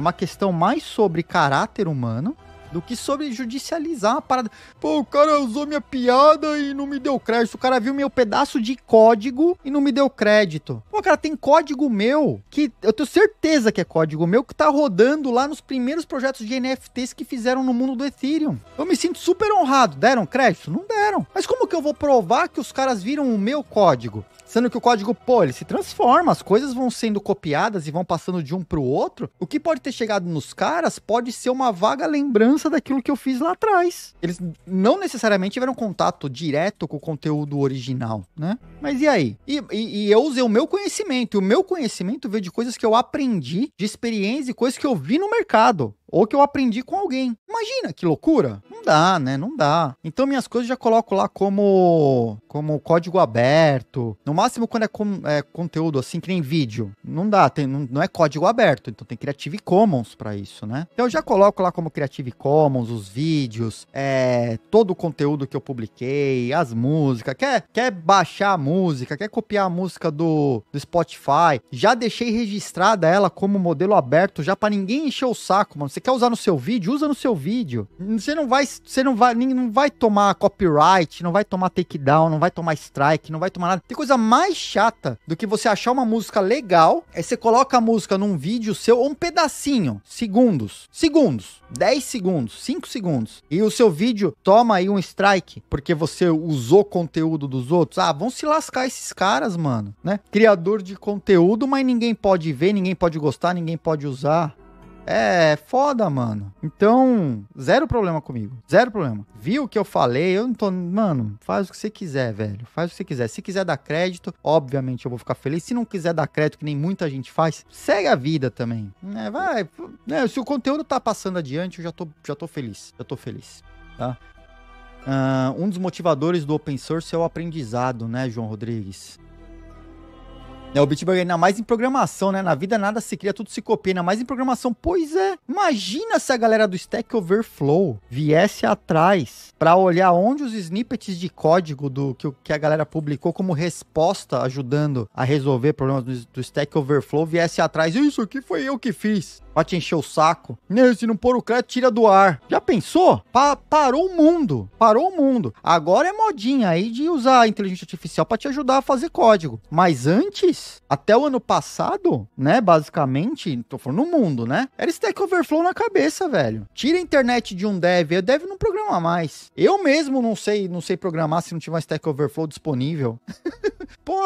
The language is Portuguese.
É uma questão mais sobre caráter humano do que sobre judicializar uma parada. Pô, o cara usou minha piada e não me deu crédito. O cara viu meu pedaço de código e não me deu crédito. Pô, cara, tem código meu que eu tenho certeza que é código meu que tá rodando lá nos primeiros projetos de NFTs que fizeram no mundo do Ethereum. Eu me sinto super honrado. Deram crédito? Não deram. Mas como que eu vou provar que os caras viram o meu código? Sendo que o código, pô, ele se transforma, as coisas vão sendo copiadas e vão passando de um para o outro. O que pode ter chegado nos caras pode ser uma vaga lembrança daquilo que eu fiz lá atrás. Eles não necessariamente tiveram contato direto com o conteúdo original, né? Mas e aí? E, e, e eu usei o meu conhecimento. E o meu conhecimento veio de coisas que eu aprendi, de experiência e coisas que eu vi no mercado ou que eu aprendi com alguém. Imagina que loucura. Não dá, né? Não dá. Então minhas coisas já coloco lá como como código aberto. No máximo quando é, com, é conteúdo assim que nem vídeo. Não dá, tem, não, não é código aberto, então tem Creative Commons para isso, né? Então eu já coloco lá como Creative Commons os vídeos, é, todo o conteúdo que eu publiquei, as músicas. Quer, quer baixar a música, quer copiar a música do, do Spotify? Já deixei registrada ela como modelo aberto já para ninguém encher o saco, mano. Você você quer usar no seu vídeo? Usa no seu vídeo. Você não vai, você não vai, não vai tomar copyright, não vai tomar takedown, não vai tomar strike, não vai tomar nada. Tem coisa mais chata do que você achar uma música legal, aí você coloca a música num vídeo seu, ou um pedacinho, segundos, segundos, 10 segundos, 5 segundos, e o seu vídeo toma aí um strike porque você usou conteúdo dos outros. Ah, vão se lascar esses caras, mano, né? Criador de conteúdo, mas ninguém pode ver, ninguém pode gostar, ninguém pode usar. É foda, mano. Então, zero problema comigo. Zero problema. Viu o que eu falei? Eu não tô. Mano, faz o que você quiser, velho. Faz o que você quiser. Se quiser dar crédito, obviamente eu vou ficar feliz. Se não quiser dar crédito, que nem muita gente faz, segue a vida também. É, vai. É, se o conteúdo tá passando adiante, eu já tô, já tô feliz. Já tô feliz. Tá? Uh, um dos motivadores do open source é o aprendizado, né, João Rodrigues? É, o Bitburger ainda mais em programação, né? Na vida nada se cria, tudo se copia, ainda mais em programação. Pois é, imagina se a galera do Stack Overflow viesse atrás para olhar onde os snippets de código do que, que a galera publicou como resposta, ajudando a resolver problemas do, do Stack Overflow, viesse atrás. Isso aqui foi eu que fiz pra te encher o saco. Se não pôr o crédito, tira do ar. Já pensou? Pa parou o mundo. Parou o mundo. Agora é modinha aí de usar a inteligência artificial para te ajudar a fazer código. Mas antes, até o ano passado, né, basicamente, tô falando no mundo, né? Era Stack Overflow na cabeça, velho. Tira a internet de um dev, o dev não programa mais. Eu mesmo não sei, não sei programar se não tiver Stack Overflow disponível. Pô,